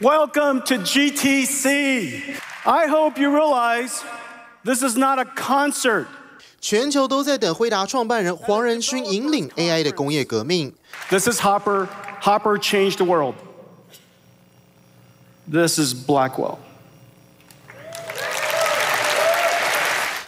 Welcome to GTC. I hope you realize this is not a concert. 全球都在等辉达创办人黄仁勋引领 AI 的工业革命。This is Hopper. Hopper changed the world. This is Blackwell.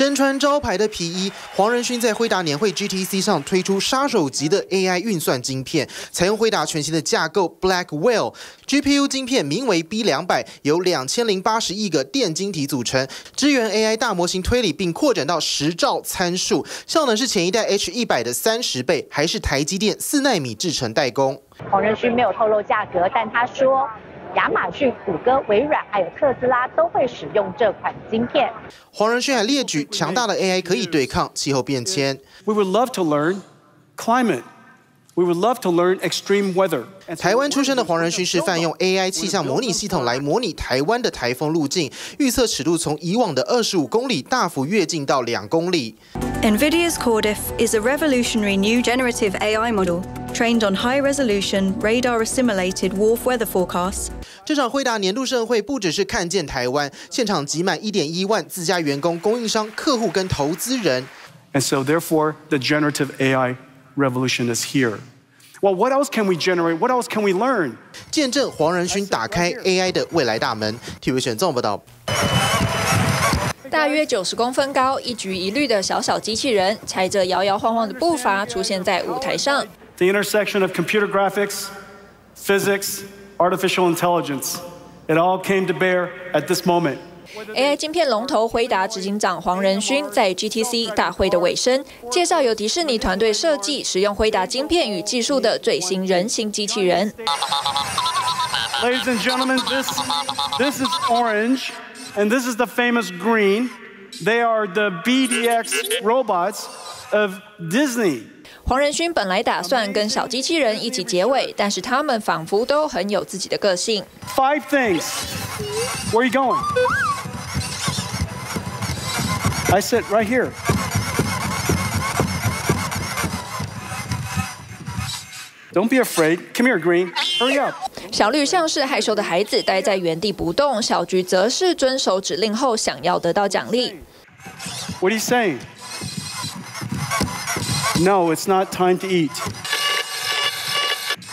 身穿招牌的皮衣，黄仁勋在辉达年会 GTC 上推出杀手级的 AI 运算晶片，采用辉达全新的架构 Blackwell GPU 晶片，名为 B 两百，由两千零八十亿个电晶体组成，支援 AI 大模型推理，并扩展到十兆参数，效能是前一代 H 一百的三十倍，还是台积电四纳米制程代工。黄仁勋没有透露价格，但他说。亚马逊、谷歌、微软还有特斯拉都会使用这款晶片。黄仁勋还列举，强大的 AI 可以对抗气候变迁。We would love to learn climate. We would love to learn extreme weather. 台湾出生的黄仁勋示范用 AI 气象模拟系统来模拟台湾的台风路径，预测尺度从以往的二十五公里大幅跃进到两公里。NVIDIA's Cordif is a revolutionary new generative AI model trained on high-resolution, radar-assimilated WRF weather forecasts. 这场惠达年度盛会不只是看见台湾，现场挤满一点一万自家员工、供应商、客户跟投资人。And so, therefore, the generative AI revolution is here. Well, what else can we generate? What else can we learn? 见证黄仁勋打开 AI 的未来大门。TV 选综报道。大约九十公分高、一举一律的小小机器人，踩着摇摇晃晃的步伐出现在舞台上。The intersection of computer graphics, physics, artificial intelligence, it all came to bear at this moment. AI 晶片龙头辉达执行长黄仁勋在 GTC 大会的尾声介绍，由迪士尼团队设计、使用辉达晶片与技术的最新人形机器人。Ladies and gentlemen, this this is Orange. And this is the famous green. They are the BDX robots of Disney. 黄仁勋本来打算跟小机器人一起结尾，但是他们仿佛都很有自己的个性。Five things. Where are you going? I sit right here. Don't be afraid. Come here, Green. Hurry up. 小绿像是害羞的孩子，待在原地不动；小橘则是遵守指令后，想要得到奖励。What are you saying? No, it's not time to eat.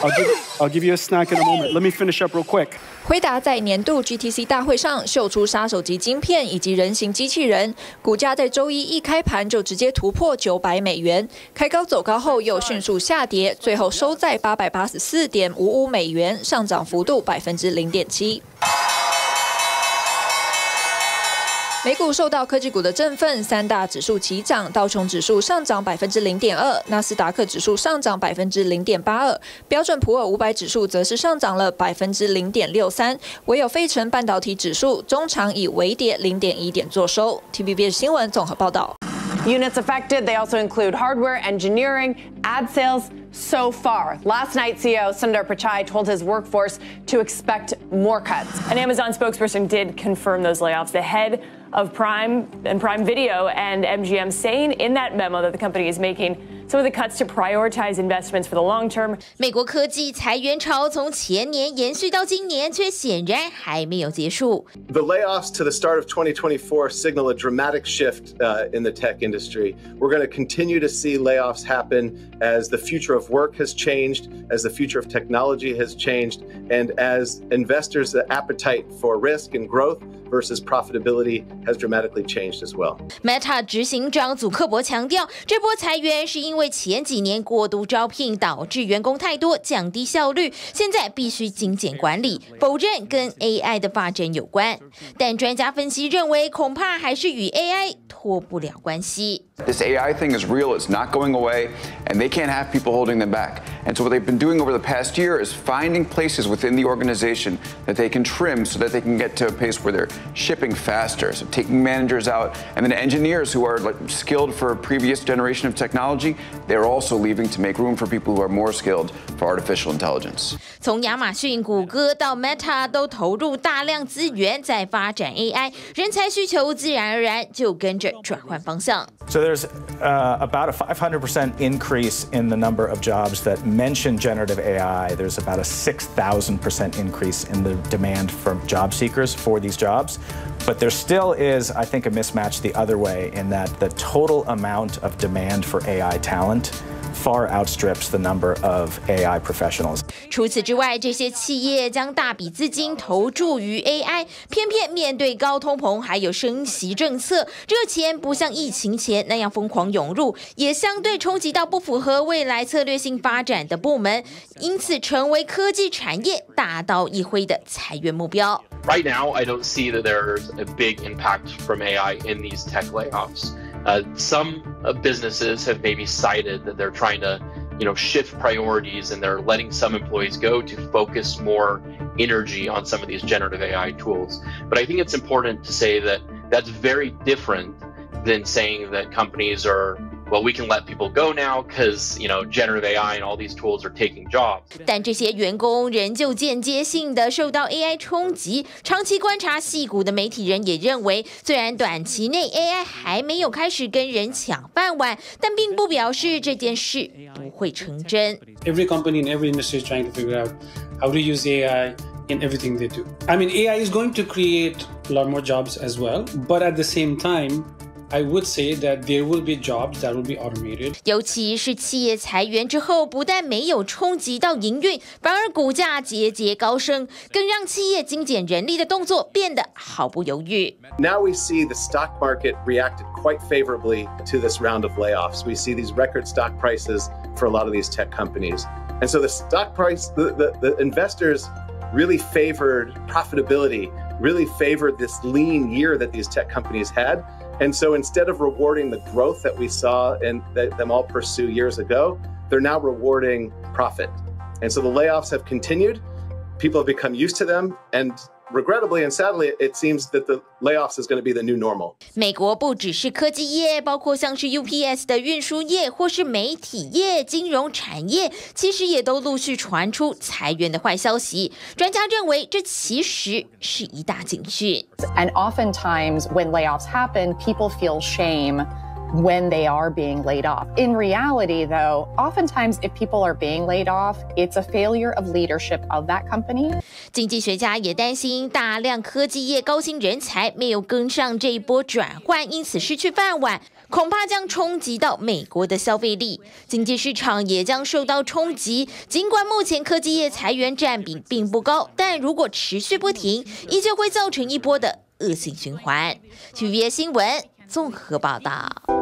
I'll give, I'll give you a snack in a moment. Let me finish up real quick. 辉达在年度 GTC 大会上秀出杀手级晶片以及人形机器人，股价在周一一开盘就直接突破九百美元，开高走高后又迅速下跌，最后收在八百八十四点五五美元，上涨幅度百分之零点七。美股受到科技股的振奋，三大指数齐涨，道琼指数上涨百分之零点二，纳斯达克指数上涨百分之零点八二，标准普尔五百指数则是上涨了百分之零点六三，唯有费城半导体指数中长以微跌零点一点作收。T B B 新闻综合报道。Units affected, they also include hardware, engineering, ad sales. So far, last night, CEO Sundar Pichai told his workforce to expect more cuts. An Amazon spokesperson did confirm those layoffs. The head of Prime and Prime Video and MGM saying in that memo that the company is making some of the cuts to prioritize investments for the long term. 美国科技裁员潮从前年延续到今年，却显然还没有结束。The layoffs to the start of 2024 signal a dramatic shift uh, in the tech industry. We're going to continue to see layoffs happen as the future of work has changed, as the future of technology has changed, and as investors' appetite for risk and growth versus profitability has dramatically changed as well. Meta 执行长祖克伯强调，这波裁员是因为 为前几年过度招聘导致员工太多，降低效率，现在必须精简管理，否认跟 AI 的发展有关。但专家分析认为，恐怕还是与 AI 脱不了关系。This AI thing is real, it's not going away, and they can't have people holding them back. And so, what they've been doing over the past year is finding places within the organization that they can trim so that they can get to a pace where they're shipping faster. So, taking managers out, and then engineers who are like, skilled for a previous generation of technology, they're also leaving to make room for people who are more skilled for artificial intelligence. 从亚马逊、谷歌到 Meta 都投入大量资源在发展 AI，人才需求自然而然就跟着转换方向。So there's uh, about a 500% increase in the number of jobs that mention generative AI, there's about a 6,000% increase in the demand from job seekers for these jobs. But there still is, I think, a mismatch the other way in that the total amount of demand for AI talent far outstrips the number of AI professionals. 除此之外，这些企业将大笔资金投注于 AI，偏偏面对高通膨还有升息政策，这钱不像疫情前那样疯狂涌入，也相对冲击到不符合未来策略性发展的部门，因此成为科技产业大刀一挥的裁员目标。Right now, I don't see that there's a big impact from AI in these tech layoffs. Uh, some uh, businesses have maybe cited that they're trying to, you know, shift priorities and they're letting some employees go to focus more energy on some of these generative AI tools. But I think it's important to say that that's very different than saying that companies are well, we can let people go now because you know generative AI and all these tools are taking jobs. 但这些员工仍旧间接性的受到 AI 冲击。长期观察戏股的媒体人也认为，虽然短期内 AI 还没有开始跟人抢饭碗，但并不表示这件事不会成真。Every company in every industry is trying to figure out how to use AI in everything they do. I mean, AI is going to create a lot more jobs as well, but at the same time. I would say that there will be jobs that will be automated. 尤其是企业裁员之后，不但没有冲击到营运，反而股价节节高升，更让企业精简人力的动作变得毫不犹豫。Now we see the stock market reacted quite favorably to this round of layoffs. We see these record stock prices for a lot of these tech companies. And so the stock price, the, the, the investors really favored profitability, really favored this lean year that these tech companies had. And so instead of rewarding the growth that we saw and that them all pursue years ago, they're now rewarding profit. And so the layoffs have continued. People have become used to them. And regrettably and sadly, it seems that the layoffs is going to be the new normal. 美国不只是科技业，包括像是 UPS 的运输业，或是媒体业、金融产业，其实也都陆续传出裁员的坏消息。专家认为，这其实是一大警讯。And oftentimes, when layoffs happen, people feel shame When they are being laid off. In reality, though, oftentimes if people are being laid off, it's a failure of leadership of that company. 经济学家也担心，大量科技业高薪人才没有跟上这一波转换，因此失去饭碗，恐怕将冲击到美国的消费力，经济市场也将受到冲击。尽管目前科技业裁员占比并不高，但如果持续不停，依旧会造成一波的恶性循环。据 V 新闻综合报道。